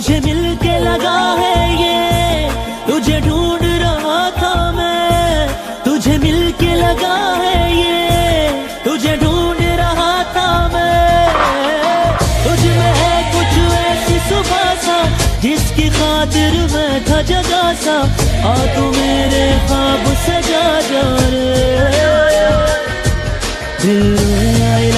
तुझे मिलके लगा है ये, तुझे ढूंढ रहा था मैं। तुझे मिलके लगा है ये, तुझे ढूंढ रहा था मैं। तुझ में है कुछ ऐसी सुबह सा, जिसकी खातिर मैं था जगा सा। आ तू मेरे ख्वाब सजा जा रे। दिल में आई